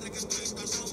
PR que estoy en casa